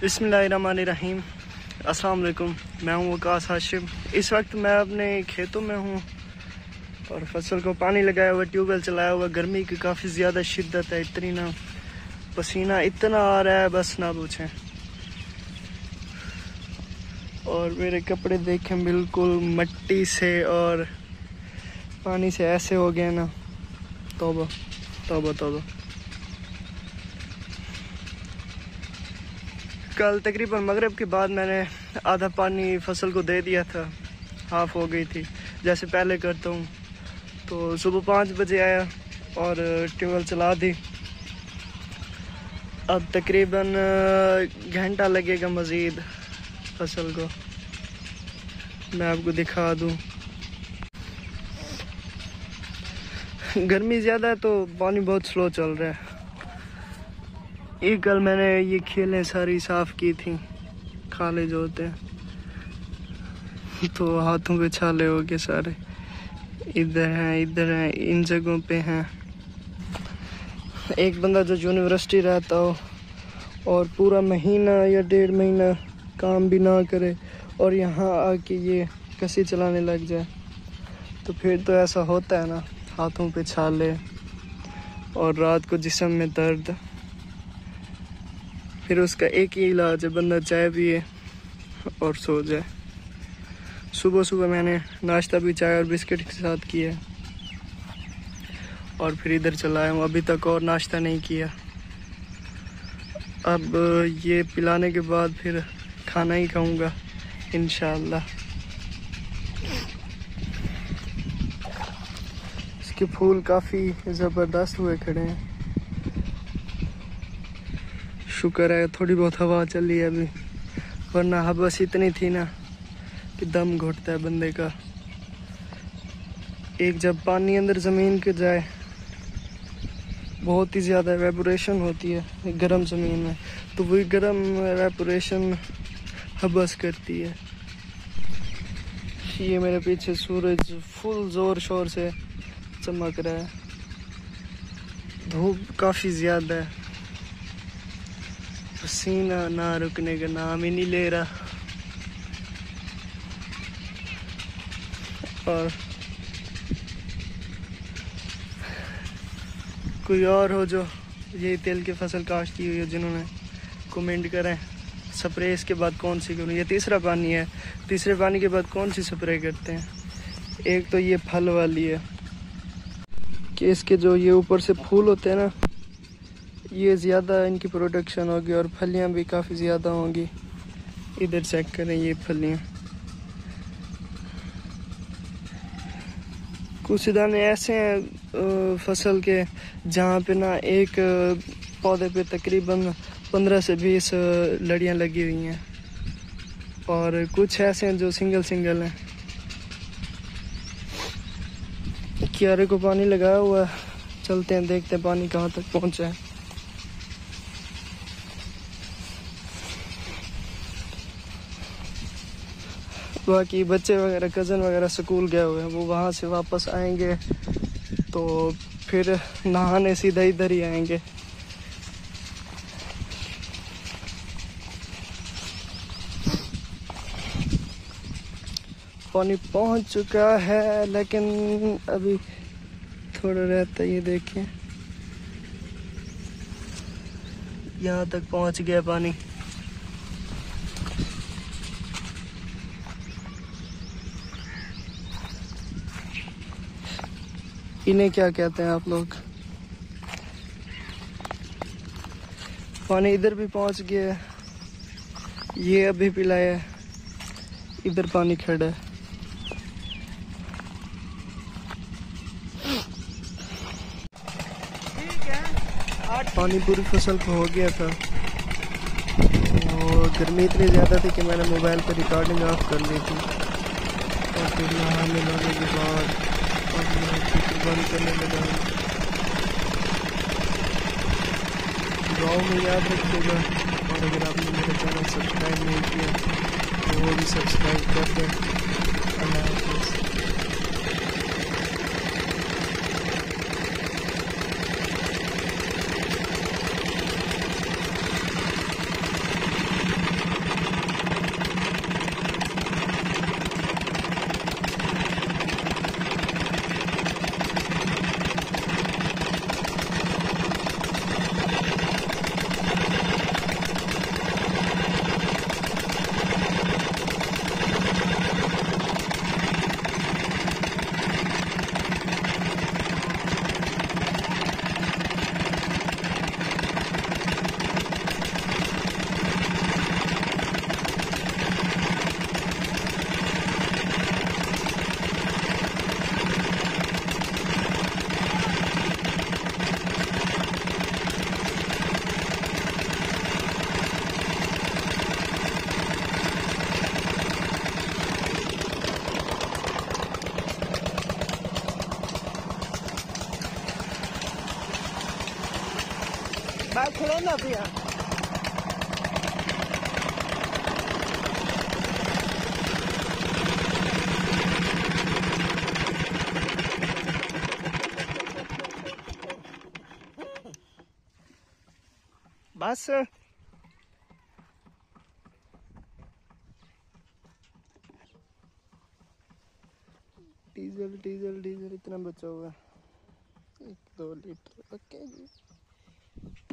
बिसमीम अस्सलाम वालेकुम मैं हूँ वकास हाशिम। इस वक्त मैं अपने खेतों में हूँ और फ़सल को पानी लगाया हुआ, ट्यूबवेल चलाया हुआ, गर्मी की काफ़ी ज़्यादा शिद्दत है, इतनी ना पसीना इतना आ रहा है, बस ना पूछें। और मेरे कपड़े देखें, बिल्कुल मट्टी से और पानी से ऐसे हो गए ना। तोबा तोबा तोबा। कल तकरीबन मगरब के बाद मैंने आधा पानी फ़सल को दे दिया था। हाफ़ हो गई थी। जैसे पहले करता हूँ। तो सुबह पाँच बजे आया और ट्यूबवेल चला दी। अब तकरीबन घंटा लगेगा मज़ीद फ़सल को। मैं आपको दिखा दूँ। गर्मी ज़्यादा है तो पानी बहुत स्लो चल रहा है। ये कल मैंने ये खेलें सारी साफ़ की थी। खाले जो होते हैं। तो हाथों पे छाले हो गए सारे। इधर हैं इधर हैं, इन जगहों पे हैं। एक बंदा जो यूनिवर्सिटी रहता हो और पूरा महीना या डेढ़ महीना काम भी ना करे और यहाँ आके ये कसी चलाने लग जाए तो फिर तो ऐसा होता है ना, हाथों पे छाले और रात को जिसम में दर्द। फिर उसका एक ही इलाज है, बंदा चाय पिए और सो जाए। सुबह सुबह मैंने नाश्ता भी, चाय और बिस्किट के साथ किया। और फिर इधर चला आया हूँ। अभी तक और नाश्ता नहीं किया। अब ये पिलाने के बाद फिर खाना ही खाऊँगा इन इसके फूल काफ़ी ज़बरदस्त हुए खड़े हैं। शुक्र है, थोड़ी बहुत हवा चल रही है अभी। वरना हबस इतनी थी ना कि दम घुटता है बंदे का। एक जब पानी अंदर ज़मीन के जाए, बहुत ही ज़्यादा एवेपोरेशन होती है गर्म ज़मीन में। तो वही गर्म एवेपोरेशन हबस करती है। ये मेरे पीछे सूरज फुल ज़ोर शोर से चमक रहा है। धूप काफ़ी ज़्यादा है। पसीना ना रुकने का नाम ही नहीं ले रहा। और कोई और हो जो ये तेल की फ़सल काश्त की हुई है जिन्होंने कमेंट करें, स्प्रे इसके बाद कौन सी करूँ? ये तीसरा पानी है। तीसरे पानी के बाद कौन सी स्प्रे करते हैं? एक तो ये फल वाली है कि इसके जो ये ऊपर से फूल होते हैं ना ये ज़्यादा इनकी प्रोडक्शन होगी और फलियाँ भी काफ़ी ज़्यादा होंगी। इधर चेक करें ये फलियाँ। कुछ दाने ऐसे हैं फ़सल के, जहाँ पे ना एक पौधे पे तकरीबन पंद्रह से बीस लड़ियाँ लगी हुई हैं। और कुछ ऐसे हैं जो सिंगल सिंगल हैं। क्यारे को पानी लगाया हुआ है। चलते हैं, देखते हैं पानी कहाँ तक पहुँचा है। बाकी बच्चे वगैरह कज़न वगैरह स्कूल गए हुए हैं, वो वहाँ से वापस आएँगे। तो फिर नहाने सीधा इधर ही आएँगे। पानी पहुँच चुका है, लेकिन अभी थोड़ा रहता ये देखिए। यहाँ तक पहुँच गया पानी। इन्हें क्या कहते हैं आप लोग? पानी इधर भी पहुँच गया है। ये अभी पिलाया है। इधर पानी खड़ा है। पानी पूरी फ़सल को हो गया था। और गर्मी इतनी ज़्यादा थी कि मैंने मोबाइल पर रिकॉर्डिंग ऑफ़ कर ली थी। और फिर नहाने लाने के बाद बंद करने लगा। गाँव में याद रखिएगा, और अगर आपने मेरा चैनल सब्सक्राइब नहीं किया तो वो भी सब्सक्राइब कर दें। अल्लाह हाफिज़। खड़ा पिया बस। डीजल डीजल डीजल इतना बचा हुआ एक दो लीटर ओके जी